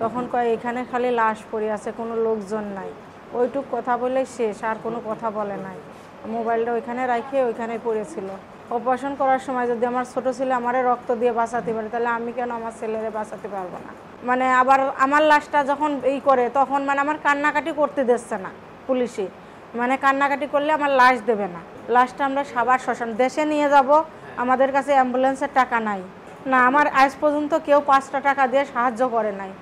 তখন কয়, এখানে খালি লাশ পড়ে আছে, কোনো লোকজন নাই। ওইটুক কথা বলে শেষ, আর কোনো কথা বলে নাই। মোবাইলটা ওইখানে রাখে ওইখানে পড়েছিল। অপারেশন করার সময় যদি আমার ছোট ছেলে আমারে রক্ত দিয়ে বাঁচাতে পারে, তাহলে আমি কেন আমার ছেলেরে বাঁচাতে পারব না? মানে আবার আমার লাশটা যখন এই করে, তখন মানে আমার কান্নাকাটি করতে দিচ্ছে না পুলিশে। মানে কান্নাকাটি করলে আমার লাশ দেবে না। লাশটা আমরা সাবার শ্মশান দেশে নিয়ে যাব, আমাদের কাছে অ্যাম্বুলেন্সের টাকা নাই। না, আমার আজ পর্যন্ত কেউ পাঁচটা টাকা দিয়ে সাহায্য করে নাই।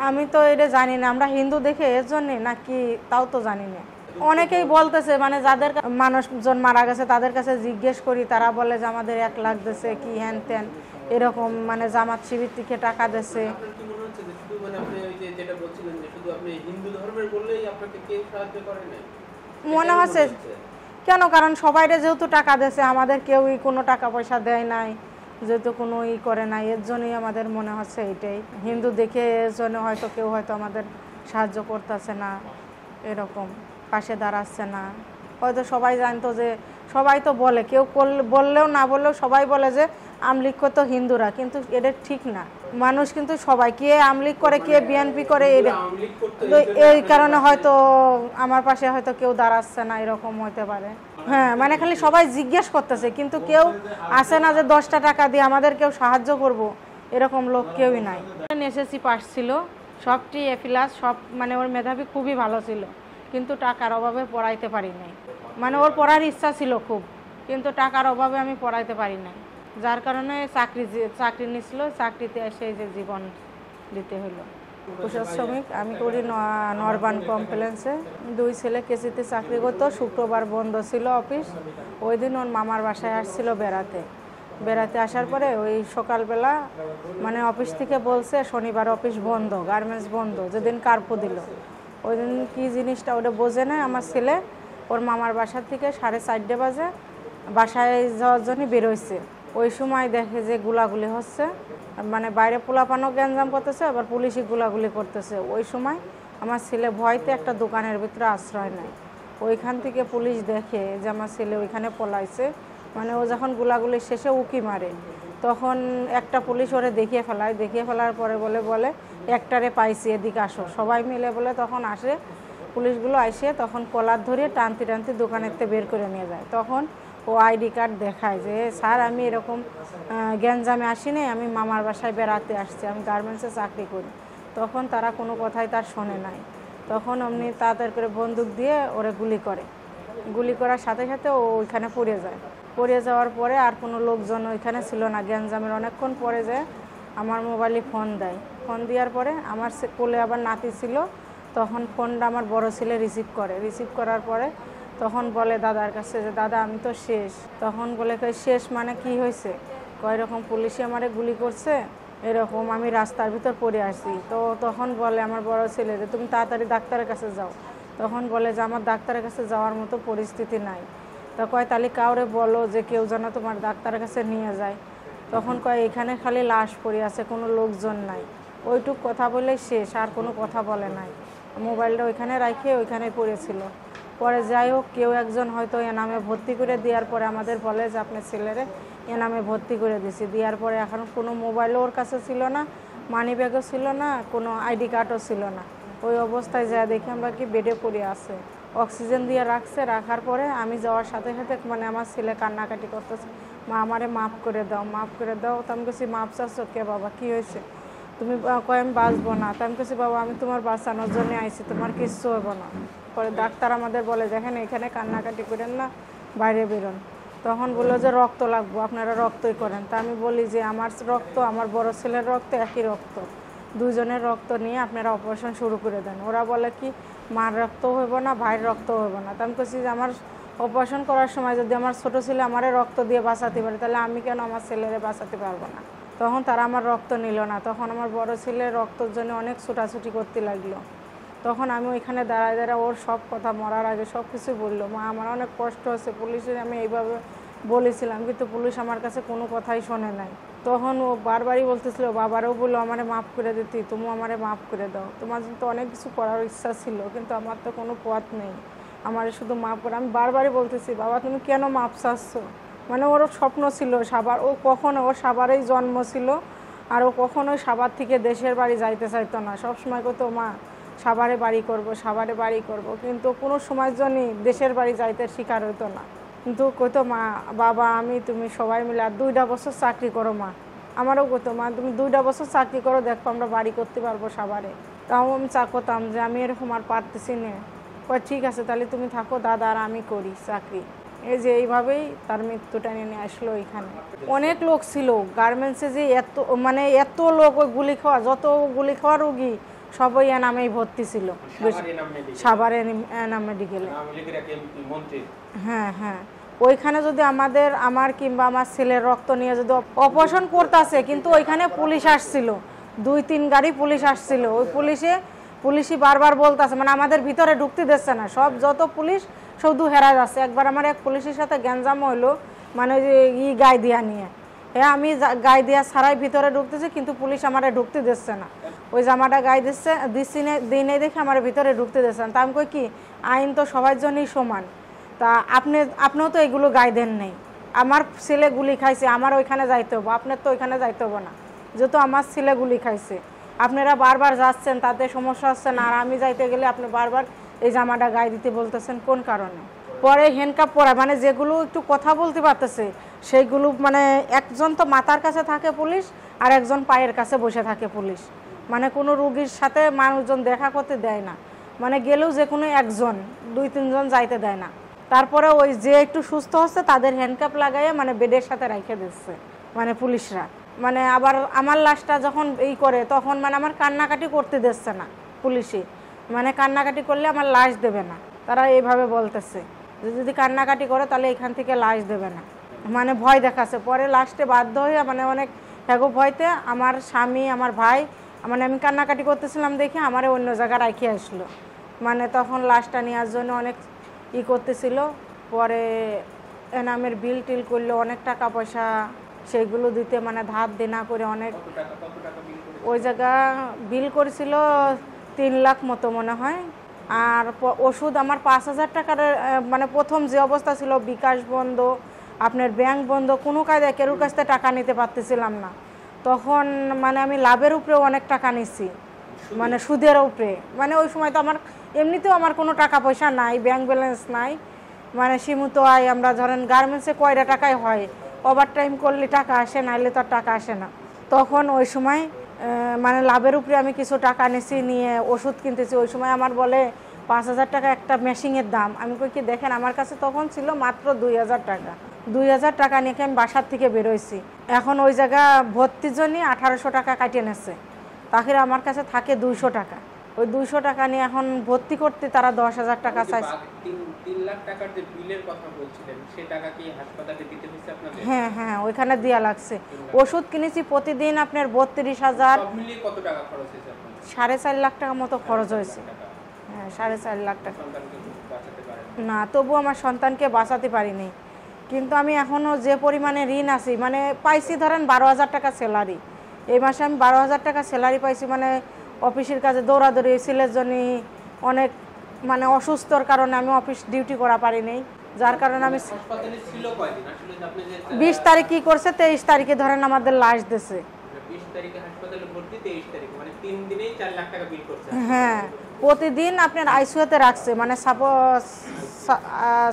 আমি তো এটা জানি না আমরা হিন্দু দেখে এর জন্যে নাকি তাও তো জানি না। অনেকেই বলতেছে মানে যাদের মানুষজন মারা গেছে তাদের কাছে জিজ্ঞেস করি তারা বলে যে আমাদের এক লাখ দেছে কি হ্যান ত্যান এরকম মানে জামাত শিবির থেকে টাকা দেছে। মনে হচ্ছে মনে হচ্ছে? কেন? কারণ সবাইরে যেহেতু টাকা দেছে আমাদের কেউই কোনো টাকা পয়সা দেয় নাই। যেহেতু কোনো ই করে নাই এর জন্যই আমাদের মনে হচ্ছে এইটাই হিন্দু দেখে এর জন্য হয়তো কেউ হয়তো আমাদের সাহায্য করতেছে না এরকম পাশে দাঁড়াচ্ছে না। হয়তো সবাই জানতো যে সবাই তো বলে কেউ বললেও না বললেও সবাই বলে যে আমলিগ তো হিন্দুরা কিন্তু এটা ঠিক না। মানুষ কিন্তু সবাই কে আমলিগ করে কে বিএনপি করে এটা তো এই কারণে হয়তো আমার পাশে হয়তো কেউ দাঁড়াচ্ছে না এরকম হতে পারে। হ্যাঁ মানে খালি সবাই জিজ্ঞেস করতেছে, কিন্তু কেউ আসে না যে দশটা টাকা দিয়ে আমাদের কেউ সাহায্য করব। এরকম লোক কেউই নাই। এসএসসি পাস ছিল, সবটি এ সব মানে ওর মেধাবী খুবই ভালো ছিল, কিন্তু টাকার অভাবে পড়াইতে পারি নাই। মানে ওর পড়ার ইচ্ছা ছিল খুব, কিন্তু টাকার অভাবে আমি পড়াইতে পারি নাই। যার কারণে চাকরি চাকরি নিছিল, চাকরিতে এসে যে জীবন দিতে হলো কুশল শ্রমিক আমি করি নরবান কমপ্লেন্সে। দুই ছেলে কেসিতে চাকরি করতো, শুক্রবার বন্ধ ছিল অফিস। ওই দিন ওর মামার বাসায় আসছিল বেড়াতে। বেড়াতে আসার পরে ওই সকালবেলা মানে অফিস থেকে বলছে, শনিবার অফিস বন্ধ, গার্মেন্টস বন্ধ, যেদিন কার্পু দিল। ওই দিন কী জিনিসটা ওটা বোঝে না আমার ছেলে। ওর মামার বাসার থেকে সাড়ে চারটে বাজে, বাসায় যাওয়ার জন্য বেরোইছে। ওই সময় দেখে যে গুলাগুলি হচ্ছে মানে বাইরে পোলাপানও গ্যাঞ্জাম করতেছে, আবার পুলিশই গুলাগুলি করতেছে। ওই সময় আমার ছেলে ভয়তে একটা দোকানের ভিতরে আশ্রয় নেয়। ওইখান থেকে পুলিশ দেখে যে আমার ছেলে ওইখানে পলাইছে। মানে ও যখন গুলাগুলি শেষে উকি মারে, তখন একটা পুলিশ ওরে দেখিয়ে ফেলায়। দেখিয়ে ফেলার পরে বলে বলে, একটারে পাইছি, এদিকে আসো। সবাই মিলে বলে তখন আসে। পুলিশগুলো আসে তখন কলার ধরে টানতে টানতে থেকে বের করে নিয়ে যায়। তখন ও আইডি কার্ড দেখায় যে, স্যার, আমি এরকম গ্যাঞ্জামে আসিনি, আমি মামার বাসায় বেড়াতে আসছি, আমি গার্মেন্টসে চাকরি করি। তখন তারা কোনো কথাই তার শোনে নাই। তখন অমনি তাড়াতাড়ি করে বন্দুক দিয়ে ওরে গুলি করে। গুলি করার সাথে সাথে ও ওইখানে পড়ে যায়। পড়ে যাওয়ার পরে আর কোনো লোকজন ওইখানে ছিল না। গ্যাঞ্জামের অনেকক্ষণ পরে যায় আমার মোবাইলে ফোন দেয়। ফোন দেওয়ার পরে আমার কোলে আবার নাতি ছিল। তখন ফোনটা আমার বড় ছেলে রিসিভ করে। রিসিভ করার পরে তখন বলে দাদার কাছে যে, দাদা, আমি তো শেষ। তখন বলে শেষ মানে কি হয়েছে? কয় রকম পুলিশে আমারে গুলি করছে, এরকম আমি রাস্তার ভিতর পড়ে আসি তো তখন বলে আমার বড় ছেলে যে, তুমি তাড়াতাড়ি ডাক্তারের কাছে যাও। তখন বলে যে, আমার ডাক্তারের কাছে যাওয়ার মতো পরিস্থিতি নাই। তা কয়, তাহলে কাউরে বলো যে, কেউ যেন তোমার ডাক্তারের কাছে নিয়ে যায়। তখন কয়, এখানে খালি লাশ পড়ে আছে, কোনো লোকজন নাই। ওইটুক কথা বলেই শেষ, আর কোনো কথা বলে নাই। মোবাইলটা ওইখানে রাখে ওইখানে পড়েছিল। পরে যাই হোক, কেউ একজন হয়তো এনামে ভর্তি করে দেওয়ার পরে আমাদের বলে যে, আপনার ছেলেরে এনামে ভর্তি করে দিছি। দেওয়ার পরে এখন কোনো মোবাইলও ওর কাছে ছিল না মানি ব্যাগও ছিল না, কোনো আইডি কার্ডও ছিল না। ওই অবস্থায় যা দেখি আমরা কি বেডে পড়ে আছে। অক্সিজেন দিয়ে রাখছে, রাখার পরে আমি যাওয়ার সাথে সাথে মানে আমার ছেলে কান্নাকাটি করতেছে, মা, আমারে মাফ করে দাও, মাফ করে দাও। তো আমি কাছে মাফ চাচ্ছ কে বাবা? কি হয়েছে? তুমি কয়, আমি বাঁচবো না। তো আমি কাছে বাবা, আমি তোমার বাঁচানোর জন্য আইছি, তোমার কিচ্ছু হব না। পরে ডাক্তার আমাদের বলে, দেখেন এখানে কান্নাকাটি করেন না, বাইরে বেরোন। তখন বলল যে, রক্ত লাগবো, আপনারা রক্তই করেন। তা আমি বলি যে, আমার রক্ত, আমার বড় ছেলের রক্ত একই রক্ত। দুজনের রক্ত নিয়ে আপনারা অপারেশন শুরু করে দেন। ওরা বলে কি, মার রক্ত হইব না, ভাইয়ের রক্ত হইব না। তা আমি বলছি যে, আমার অপারেশন করার সময় যদি আমার ছোট ছেলে আমারে রক্ত দিয়ে বাঁচাতে পারে, তাহলে আমি কেন আমার ছেলেরে বাঁচাতে পারব না? তখন তারা আমার রক্ত নিল না। তখন আমার বড় ছেলে রক্তর জন্য অনেক ছোটাছুটি করতে লাগল। তখন আমি ওইখানে দাঁড়ায় দাঁড়ায় ওর সব কথা মরার আগে সব কিছু বলল। মা, আমার অনেক কষ্ট হচ্ছে পুলিশের আমি এইভাবে বলেছিলাম, কিন্তু পুলিশ আমার কাছে কোনো কথাই শোনে নাই। তখন ও বারবারই বলতেছিল, বাবারও বলল আমারে মাফ করে দিতি তুমি আমারে মাফ করে দাও। তোমার তো অনেক কিছু করার ইচ্ছা ছিল, কিন্তু আমার তো কোনো পথ নেই। আমার শুধু মাফ করে আমি বারবারই বলতেছি, বাবা, তুমি কেন মাপ চাচ্ছ? মানে ওর স্বপ্ন ছিল সাবার। ও কখনো ও সাবারেই জন্ম ছিল আর ও কখনোই সাবার থেকে দেশের বাড়ি যাইতে চাইতো না। সব সময় কত মা, সাবারে বাড়ি করব, সাবারে বাড়ি করব। কিন্তু কোনো সময়ের জন্যই দেশের বাড়ি যাইতে শিকার হতো না। কিন্তু কইতো, মা, বাবা, আমি, তুমি সবাই মিলে আর দুইটা বছর চাকরি করো, মা। আমারও কইতো, মা, তুমি দুইটা বছর চাকরি করো, দেখো আমরা বাড়ি করতে পারব সাবারে। তাও আমি চা করতাম যে আমি এরকম আর পারতেছি না। ঠিক আছে, তাহলে তুমি থাকো, দাদা আর আমি করি চাকরি। এই যে এইভাবেই তার মৃত্যুটা নিয়ে আসলো এখানে। অনেক লোক ছিল গার্মেন্টসে যে এত মানে এত লোক ওই গুলি খাওয়া যত গুলি খাওয়া রুগী সবই এ নামেই ভর্তি ছিল। সাভার এনাম মেডিকেলে হ্যাঁ হ্যাঁ। ওইখানে যদি আমাদের আমার কিংবা আমার ছেলের রক্ত নিয়ে যদি অপারেশন করতেছে কিন্তু ওইখানে পুলিশ আসছিল। দুই তিন গাড়ি পুলিশ আসছিল। ওই পুলিশে পুলিশই বারবার বলতেছে মানে আমাদের ভিতরে ঢুকতে দিচ্ছে না। সব যত পুলিশ শুধু হেরা যাচ্ছে একবার আমার এক পুলিশের সাথে গ্যাঞ্জাম হইল মানে ই গায়ে দিয়া নিয়ে। হ্যাঁ আমি গায়ে দিয়া ছাড়াই ভিতরে ঢুকতেছি, কিন্তু পুলিশ আমারে ঢুকতে দিচ্ছে না। ওই জামাটা গায়ে দিচ্ছে, দিচ্ছি দিই নাই দেখে আমার ভিতরে ঢুকতে দিচ্ছে না। তা আমি কই কি, আইন তো সবার জন্যই সমান। তা আপনি, আপনিও তো এগুলো গায়ে দেন নেই। আমার ছেলে গুলি খাইছে, আমার ওইখানে যাইতে হব। আপনার তো ওইখানে যাইতে হব না। যেহেতু আমার ছেলে গুলি খাইছে। আপনারা বারবার যাচ্ছেন, তাতে সমস্যা হচ্ছে না। আর আমি যাইতে গেলে আপনি বারবার এই জামাটা গায়ে দিতে বলতেছেন কোন কারণে? পরে হ্যান্ডকাপ পরা মানে যেগুলো একটু কথা বলতে পারতেছে, সেইগুলো মানে একজন তো মাথার কাছে থাকে পুলিশ আর একজন পায়ের কাছে বসে থাকে পুলিশ। মানে কোনো রুগীর সাথে মানুষজন দেখা করতে দেয় না। মানে গেলেও যে কোনো একজন, দুই তিনজন যাইতে দেয় না। তারপরে ওই যে একটু সুস্থ হচ্ছে, তাদের হ্যান্ডকাপ লাগাইয়ে মানে বেডের সাথে রেখে দিচ্ছে মানে পুলিশরা। মানে আবার আমার লাশটা যখন এই করে, তখন মানে আমার কান্নাকাটি করতে দিচ্ছে না পুলিশে মানে কান্নাকাটি করলে আমার লাশ দেবে না। তারা এইভাবে বলতেছে। যে যদি কান্নাকাটি করে তাহলে এখান থেকে লাশ দেবে না। মানে ভয় দেখাচ্ছে। পরে লাস্টে বাধ্য হয়ে মানে অনেক হ্যাগো ভয়তে আমার স্বামী আমার ভাই মানে আমি কান্নাকাটি করতেছিলাম দেখে আমারে অন্য জায়গায় রাখিয়ে আসলো। মানে তখন লাশটা নেওয়ার জন্য অনেক ই করতেছিল। পরে এনামের বিল টিল করলে অনেক টাকা পয়সা সেইগুলো দিতে মানে ধার দেনা করে অনেক ওই জায়গা বিল করেছিল তিন লাখ মতো মনে হয়। আর ওষুধ আমার পাঁচ হাজার টাকার মানে প্রথম যে অবস্থা ছিল বিকাশ বন্ধ আপনার ব্যাংক বন্ধ কোনো কায়দায় কেরুর কাছ থেকে টাকা নিতে পারতেছিলাম না। তখন মানে আমি লাভের উপরেও অনেক টাকা নিছি। মানে সুদের উপরে। মানে ওই সময় তো আমার এমনিতেও আমার কোনো টাকা পয়সা নাই ব্যাংক ব্যালেন্স নাই। মানে সীমিত আয় আমরা ধরেন গার্মেন্টসে কয়টা টাকায় হয়? ওভার টাইম করলে টাকা আসে নাইলে তো আর টাকা আসে না। তখন ওই সময় মানে লাভের উপরে আমি কিছু টাকা নিয়েছি নিয়ে ওষুধ কিনতেছি। ওই সময় আমার বলে, পাঁচ হাজার টাকা একটা মেশিনের দাম। আমি কই কি, দেখেন, আমার কাছে তখন ছিল মাত্র দুই হাজার টাকা। দুই হাজার টাকা নিয়ে আমি বাসার থেকে বেরোইছি এখন ওই জায়গা ভর্তির জন্যই আঠারোশো টাকা কাটিয়ে নেছে তাহলে আমার কাছে থাকে দুইশো টাকা। ওই দুশো টাকা নিয়ে এখন ভর্তি করতে তারা দশ হাজার টাকা চাইছে। তিন তিন লাখ টাকার যে বিলের কথা বলছিলেন সে টাকা কি হাসপাতালে দিতে হয়েছে আপনাদের? হ্যাঁ হ্যাঁ ওইখানে দেওয়া লাগছে। ওষুধ কিনেছি প্রতিদিন আপনার বত্রিশ হাজার। মিলিয়ে কত টাকা খরচ হয়েছে সাড়ে চার লাখ টাকা মতো খরচ হয়েছে। হ্যাঁ সাড়ে চার লাখ টাকা। না তবু আমার সন্তানকে বাঁচাতে পারিনি। কিন্তু আমি এখনও যে পরিমাণে ঋণ আছি মানে পাইছি ধরেন বারো হাজার টাকা স্যালারি। এই মাসে আমি বারো হাজার টাকা স্যালারি পাইছি মানে অফিসের কাজে দৌড়াদৌড়ি ছেলের জন্য অনেক মানে অসুস্থর কারণে আমি অফিস ডিউটি করা পারিনি। যার কারণে আমি বিশ তারিখ কী করছে তেইশ তারিখে ধরেন আমাদের লাশ দিছে। তারিখে মানে হ্যাঁ প্রতিদিন আপনার আইসিউতে রাখছে মানে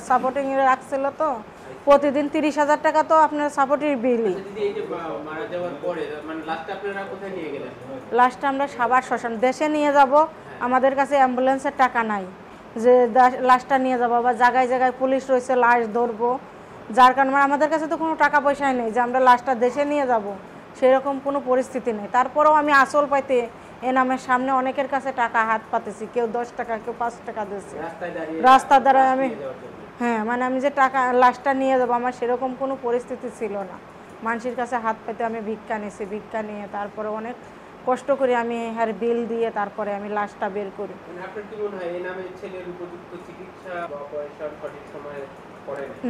সাপোর্টিং রাখছিল তো। প্রতিদিন তিরিশ হাজার টাকা তো আপনার সাপোর্টিং বিলই দিদি এই যে মা- মারা যাওয়ার পরে মানে লাস্টে আমরা সাবার শ্মশান দেশে নিয়ে যাব। আমাদের কাছে অ্যাম্বুলেন্সের টাকা নাই। যে লাশটা নিয়ে যাব বা জায়গায় জায়গায় পুলিশ রয়েছে লাশ ধরবো। যার কারণে মানে আমাদের কাছে তো কোনো টাকা পয়সাই নেই যে আমরা লাশটা দেশে নিয়ে যাব। সেরকম কোনো পরিস্থিতি নেই। তারপরেও আমি আসল পাইতে এ নামের সামনে অনেকের কাছে টাকা হাত পাতেছি। কেউ দশ টাকা কেউ পাঁচ টাকা দিচ্ছে। দাঁড়িয়ে রাস্তা দ্বারা আমি হ্যাঁ মানে আমি যে টাকা লাশটা নিয়ে যাব আমার সেরকম কোনো পরিস্থিতি ছিল না। মানুষের কাছে হাত পেতে আমি ভিক্ষা নিয়েছি ভিক্ষা নিয়ে তারপরে অনেক কষ্ট করে আমি হ্যার বিল দিয়ে তারপরে আমি লাশটা বের করি। মানে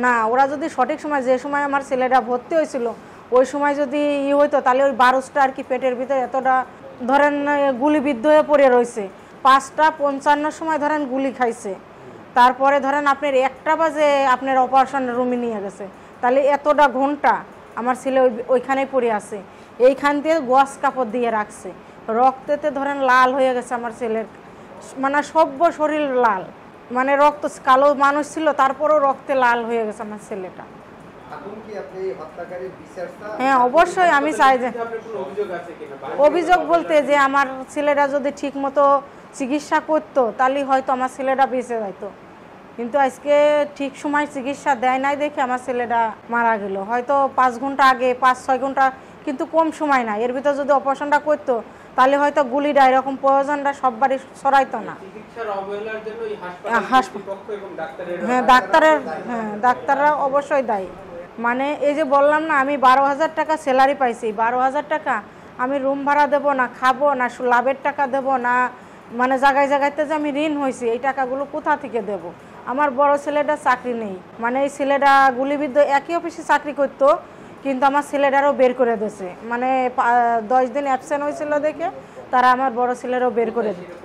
না ওরা যদি সঠিক সময় যে সময় আমার ছেলেটা ভর্তি হয়েছিল ওই সময় যদি ই হইতো তাহলে ওই বারোশটা আর কি পেটের ভিতরে এতটা ধরেন গুলিবিদ্ধ হয়ে পড়ে রয়েছে। পাঁচটা পঞ্চান্ন সময় ধরেন গুলি খাইছে। তারপরে ধরেন আপনার একটা বাজে আপনার অপারেশন রুমে নিয়ে গেছে। তাহলে এতটা ঘণ্টা আমার ছেলে ওই ওইখানেই পড়ে আছে। এইখান দিয়ে গোয়াস কাপড় দিয়ে রাখছে। রক্তেতে ধরেন লাল হয়ে গেছে আমার ছেলের। মানে সভ্য শরীর লাল। মানে রক্ত কালো মানুষ ছিল তারপরেও রক্তে লাল হয়ে গেছে আমার ছেলেটা? হ্যাঁ অবশ্যই আমি চাই যে অভিযোগ বলতে যে আমার ছেলেটা যদি ঠিক মতো চিকিৎসা করতো তাহলে হয়তো আমার ছেলেটা বেঁচে যাইতো। কিন্তু আজকে ঠিক সময় চিকিৎসা দেয় নাই দেখে আমার ছেলেটা মারা গেল। হয়তো পাঁচ ঘণ্টা আগে পাঁচ ছয় ঘণ্টা কিন্তু কম সময় না এর ভিতর যদি অপারেশনটা করতো তাহলে হয়তো গুলিটা এরকম প্রয়োজনটা সব বাড়ি সরাইতো না ডাক্তারের হ্যাঁ ডাক্তারের হ্যাঁ ডাক্তাররা অবশ্যই দায়ী। মানে এই যে বললাম না আমি বারো হাজার টাকা স্যালারি পাইছি। বারো হাজার টাকা আমি রুম ভাড়া দেবো না খাব না লাভের টাকা দেবো না মানে জায়গায় জায়গাতে যে আমি ঋণ হয়েছি, এই টাকাগুলো কোথা থেকে দেব? আমার বড় ছেলেটা চাকরি নেই। মানে এই ছেলেটা গুলিবিদ্ধ, একই অফিসে চাকরি করতো, কিন্তু আমার ছেলেটারও বের করে দিয়েছে। মানে দশ দিন অ্যাবসেন্ট হয়েছিল দেখে, তারা আমার বড় ছেলেরও বের করে দিয়েছে।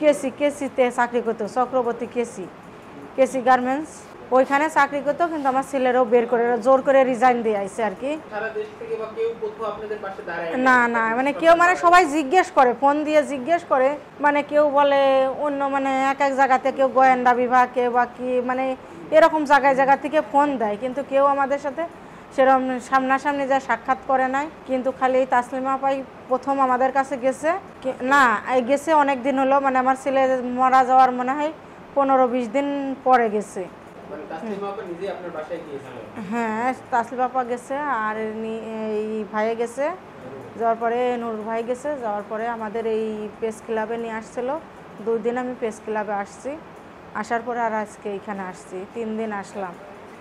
কেসি, কেসিতে চাকরি করতো, চক্রবর্তী কেসি। কেসি গার্মেন্টস। ওইখানে চাকরি করতো কিন্তু আমার ছেলেরও বের করে জোর করে রিজাইন দিয়ে আইছে আর কি। না না মানে কেউ মানে সবাই জিজ্ঞেস করে ফোন দিয়ে জিজ্ঞেস করে মানে কেউ বলে অন্য মানে এক এক জায়গাতে কেউ গোয়েন্দা বিভাগ কেউ বা কি মানে এরকম জায়গায় জায়গা থেকে ফোন দেয় কিন্তু কেউ আমাদের সাথে সেরকম সামনাসামনি যা সাক্ষাৎ করে নাই কিন্তু খালি এই তাসলিমা পাই প্রথম আমাদের কাছে গেছে না এই গেছে অনেক দিন হলো মানে আমার ছেলে মারা যাওয়ার মনে হয় পনেরো বিশ দিন পরে গেছে। মানে হ্যাঁ তাসলি বাপা গেছে আর এই ভাইয়ে গেছে। যাওয়ার পরে নুর ভাই গেছে। যাওয়ার পরে আমাদের এই প্রেস ক্লাবে নিয়ে আসছিল। দুই দিন আমি প্রেস ক্লাবে আসছি। আসার পরে আর আজকে এইখানে আসছি। তিন দিন আসলাম।